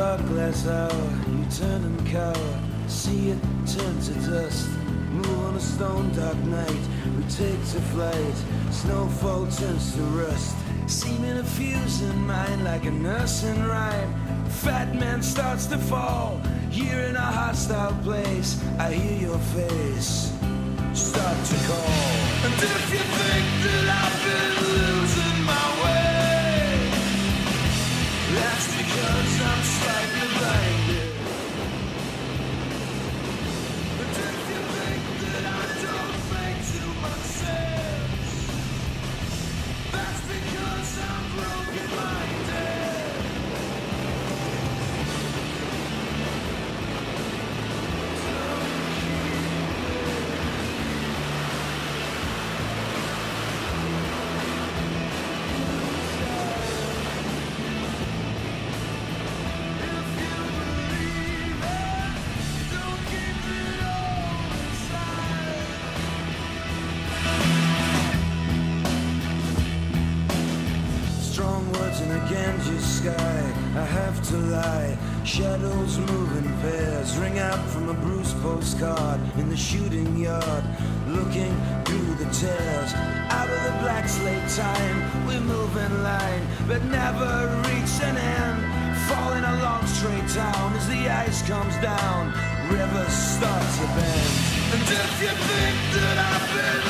last hour, you turn and cower. See it turn to dust. Move on a stone dark night. We take to flight. Snowfall turns to rust. Seeming a fuse in mind like a nursing rhyme. Fat man starts to fall. Here in a hostile place, I hear your face start to call. And if you think that I've I'm blinded. And in a Ganges sky. I have to lie. Shadows move in pairs. Ring out from a Bruce postcard in the shooting yard. Looking through the tears. Out of the black slate time. We move in line, but never reach an end. Falling along straight down as the ice comes down. Rivers start to bend. And if you think that I've been